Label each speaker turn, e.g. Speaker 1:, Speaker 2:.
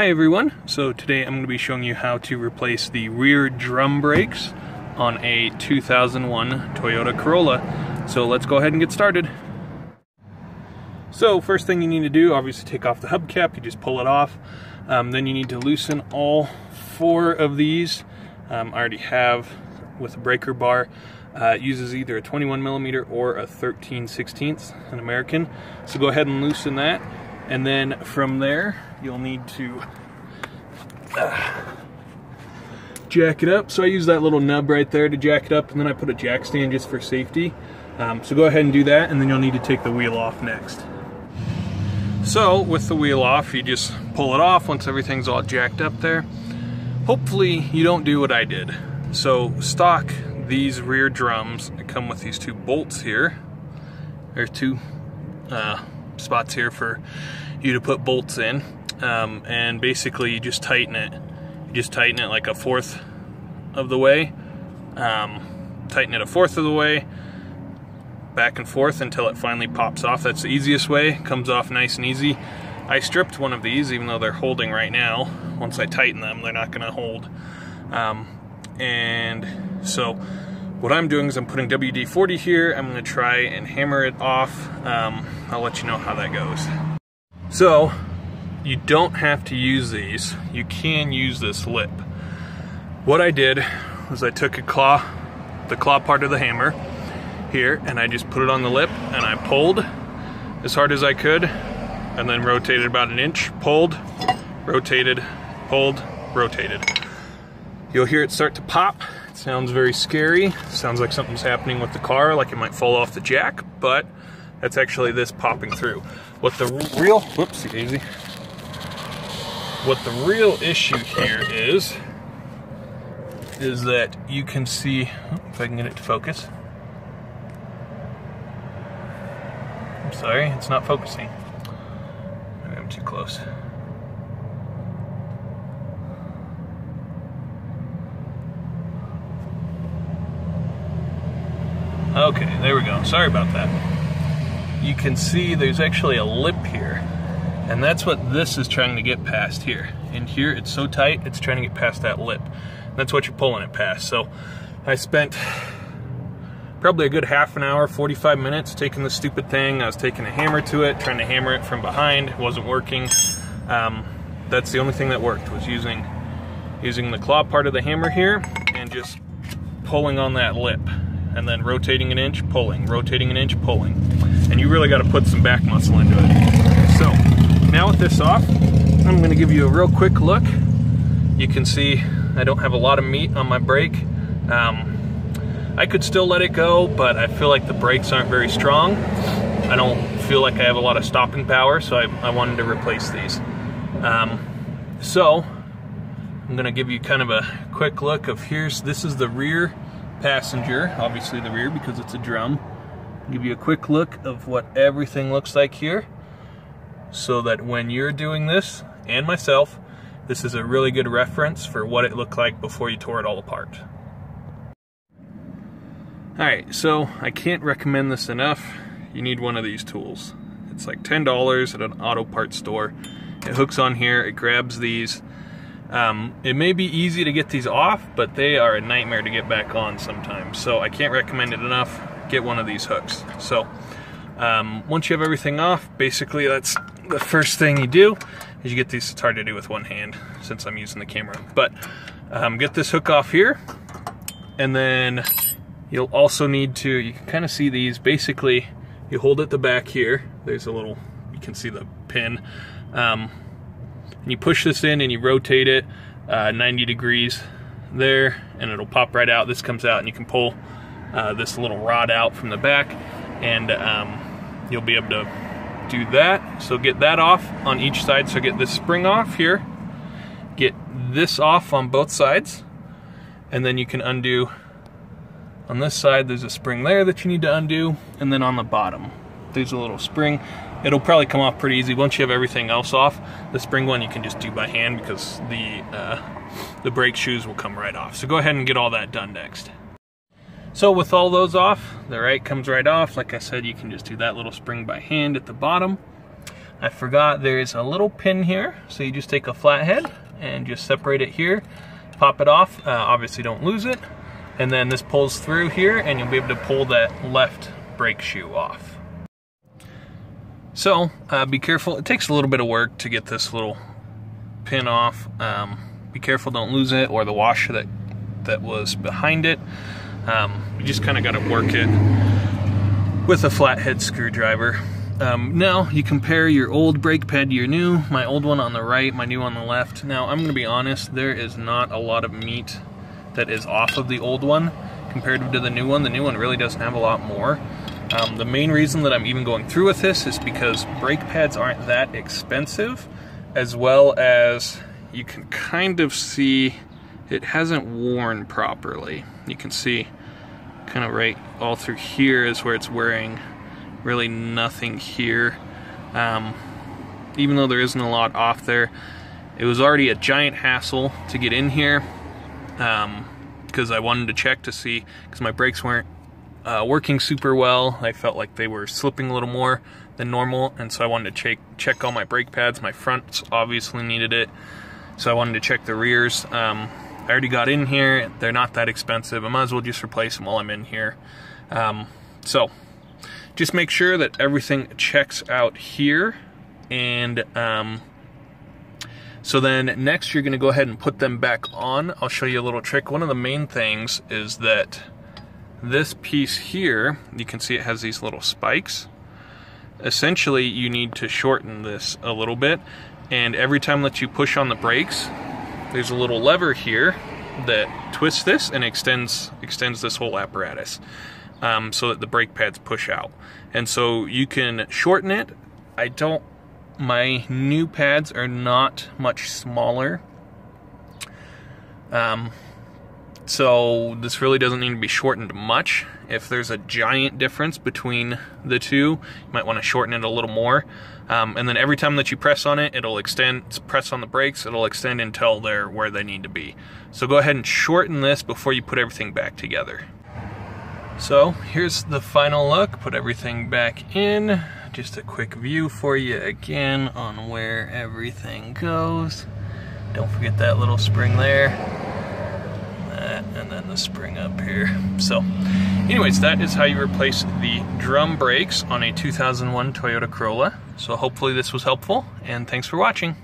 Speaker 1: Hi everyone, so today I'm going to be showing you how to replace the rear drum brakes on a 2001 Toyota Corolla. So let's go ahead and get started. So first thing you need to do, obviously take off the hubcap, you just pull it off. Um, then you need to loosen all four of these. Um, I already have with a breaker bar. Uh, it uses either a 21 millimeter or a 13 16th, an American. So go ahead and loosen that. And then from there, you'll need to uh, jack it up. So I use that little nub right there to jack it up, and then I put a jack stand just for safety. Um, so go ahead and do that, and then you'll need to take the wheel off next. So with the wheel off, you just pull it off once everything's all jacked up there. Hopefully you don't do what I did. So stock these rear drums come with these two bolts here. There's two uh, spots here for you to put bolts in. Um, and basically you just tighten it. You just tighten it like a fourth of the way. Um, tighten it a fourth of the way. Back and forth until it finally pops off. That's the easiest way. Comes off nice and easy. I stripped one of these even though they're holding right now. Once I tighten them, they're not going to hold. Um, and so what I'm doing is I'm putting WD-40 here. I'm going to try and hammer it off. Um, I'll let you know how that goes. So, you don't have to use these. You can use this lip. What I did was I took a claw, the claw part of the hammer here, and I just put it on the lip and I pulled as hard as I could and then rotated about an inch, pulled, rotated, pulled, rotated. You'll hear it start to pop. Sounds very scary. Sounds like something's happening with the car, like it might fall off the jack, but that's actually this popping through. What the real, whoopsie daisy, What the real issue here is, is that you can see, oh, if I can get it to focus. I'm sorry, it's not focusing. Maybe I'm too close. Okay, there we go. Sorry about that. You can see there's actually a lip here. And that's what this is trying to get past here. And here it's so tight, it's trying to get past that lip. That's what you're pulling it past. So I spent probably a good half an hour, 45 minutes taking the stupid thing. I was taking a hammer to it, trying to hammer it from behind. It wasn't working. Um, that's the only thing that worked was using using the claw part of the hammer here and just pulling on that lip and then rotating an inch, pulling, rotating an inch, pulling. And you really got to put some back muscle into it. So now with this off, I'm going to give you a real quick look. You can see I don't have a lot of meat on my brake. Um, I could still let it go, but I feel like the brakes aren't very strong. I don't feel like I have a lot of stopping power, so I, I wanted to replace these. Um, so I'm going to give you kind of a quick look of here's, this is the rear passenger, obviously the rear because it's a drum. Give you a quick look of what everything looks like here so that when you're doing this, and myself, this is a really good reference for what it looked like before you tore it all apart. Alright, so I can't recommend this enough. You need one of these tools. It's like $10 at an auto parts store. It hooks on here, it grabs these, um, it may be easy to get these off, but they are a nightmare to get back on sometimes. So I can't recommend it enough. Get one of these hooks. So um, once you have everything off, basically that's the first thing you do is you get these. It's hard to do with one hand since I'm using the camera. But um, get this hook off here, and then you'll also need to. You can kind of see these. Basically, you hold it the back here. There's a little. You can see the pin. And you push this in and you rotate it uh, 90 degrees there and it'll pop right out. This comes out and you can pull uh, this little rod out from the back and um, you'll be able to do that. So get that off on each side. So get this spring off here get this off on both sides and then you can undo on this side. There's a spring there that you need to undo and then on the bottom. There's a little spring it'll probably come off pretty easy once you have everything else off. The spring one you can just do by hand because the uh, the brake shoes will come right off. So go ahead and get all that done next. So with all those off, the right comes right off. Like I said, you can just do that little spring by hand at the bottom. I forgot there's a little pin here, so you just take a flathead and just separate it here, pop it off, uh, obviously don't lose it, and then this pulls through here and you'll be able to pull that left brake shoe off. So uh, be careful, it takes a little bit of work to get this little pin off. Um, be careful, don't lose it or the washer that, that was behind it. Um, you just kind of got to work it with a flathead screwdriver. Um, now you compare your old brake pad to your new, my old one on the right, my new on the left. Now I'm going to be honest, there is not a lot of meat that is off of the old one compared to the new one. The new one really doesn't have a lot more. Um, the main reason that I'm even going through with this is because brake pads aren't that expensive, as well as you can kind of see it hasn't worn properly. You can see kind of right all through here is where it's wearing really nothing here. Um, even though there isn't a lot off there, it was already a giant hassle to get in here because um, I wanted to check to see because my brakes weren't uh, working super well. I felt like they were slipping a little more than normal, and so I wanted to check check all my brake pads. My fronts obviously needed it, so I wanted to check the rears. Um, I already got in here. They're not that expensive. I might as well just replace them while I'm in here. Um, so just make sure that everything checks out here and um, so then next you're going to go ahead and put them back on. I'll show you a little trick. One of the main things is that this piece here, you can see it has these little spikes. Essentially you need to shorten this a little bit and every time that you push on the brakes there's a little lever here that twists this and extends extends this whole apparatus um, so that the brake pads push out. And so you can shorten it. I don't, my new pads are not much smaller. Um, so this really doesn't need to be shortened much. If there's a giant difference between the two, you might want to shorten it a little more. Um, and then every time that you press on it, it'll extend, press on the brakes, it'll extend until they're where they need to be. So go ahead and shorten this before you put everything back together. So here's the final look, put everything back in. Just a quick view for you again on where everything goes. Don't forget that little spring there. And then the spring up here. So anyways, that is how you replace the drum brakes on a 2001 Toyota Corolla. So hopefully this was helpful and thanks for watching.